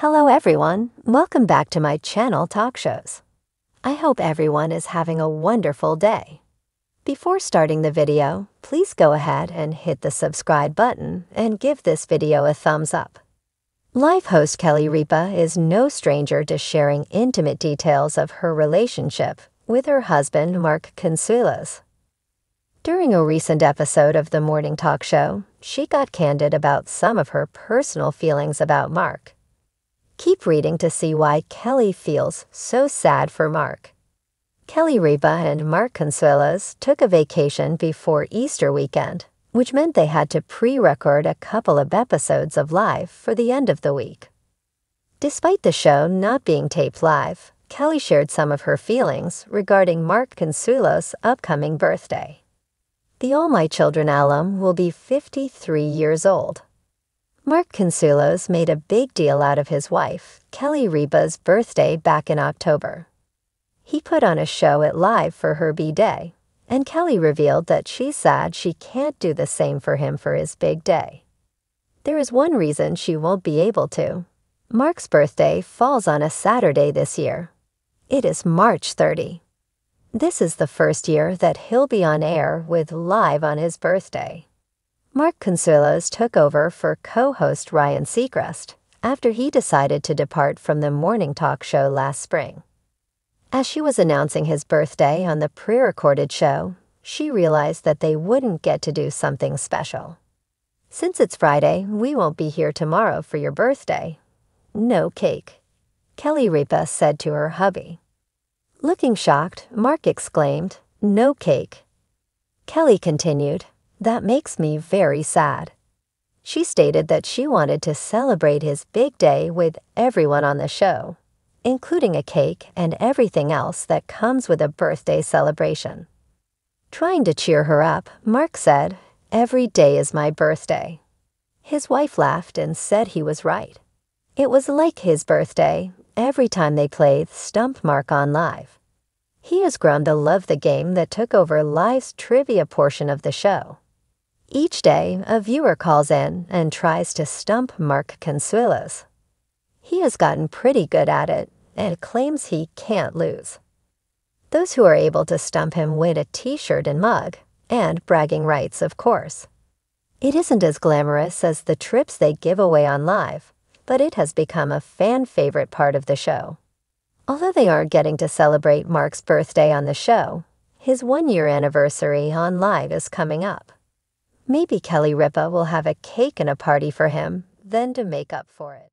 Hello everyone, welcome back to my channel Talk Shows. I hope everyone is having a wonderful day. Before starting the video, please go ahead and hit the subscribe button and give this video a thumbs up. Live host Kelly Ripa is no stranger to sharing intimate details of her relationship with her husband Mark Consuelos. During a recent episode of the Morning Talk Show, she got candid about some of her personal feelings about Mark. Keep reading to see why Kelly feels so sad for Mark. Kelly Ripa and Mark Consuelos took a vacation before Easter weekend, which meant they had to pre-record a couple of episodes of Live for the end of the week. Despite the show not being taped live, Kelly shared some of her feelings regarding Mark Consuelos' upcoming birthday. The All My Children alum will be 53 years old. Mark Consuelos made a big deal out of his wife, Kelly Ripa's birthday back in October. He put on a show at Live for her B-Day, and Kelly revealed that she's sad she can't do the same for him for his big day. There is one reason she won't be able to. Mark's birthday falls on a Saturday this year. It is March 30. This is the first year that he'll be on air with Live on his birthday. Mark Consuelos took over for co-host Ryan Seacrest after he decided to depart from the morning talk show last spring. As she was announcing his birthday on the pre-recorded show, she realized that they wouldn't get to do something special. Since it's Friday, we won't be here tomorrow for your birthday. No cake. Kelly Ripa said to her hubby. Looking shocked, Mark exclaimed, No cake. Kelly continued, that makes me very sad. She stated that she wanted to celebrate his big day with everyone on the show, including a cake and everything else that comes with a birthday celebration. Trying to cheer her up, Mark said, Every day is my birthday. His wife laughed and said he was right. It was like his birthday every time they played Stump Mark on Live. He has grown to love the game that took over Live's trivia portion of the show. Each day, a viewer calls in and tries to stump Mark Consuelos. He has gotten pretty good at it and claims he can't lose. Those who are able to stump him win a t-shirt and mug, and bragging rights, of course. It isn't as glamorous as the trips they give away on live, but it has become a fan favorite part of the show. Although they aren't getting to celebrate Mark's birthday on the show, his one-year anniversary on live is coming up. Maybe Kelly Ripa will have a cake and a party for him, then to make up for it.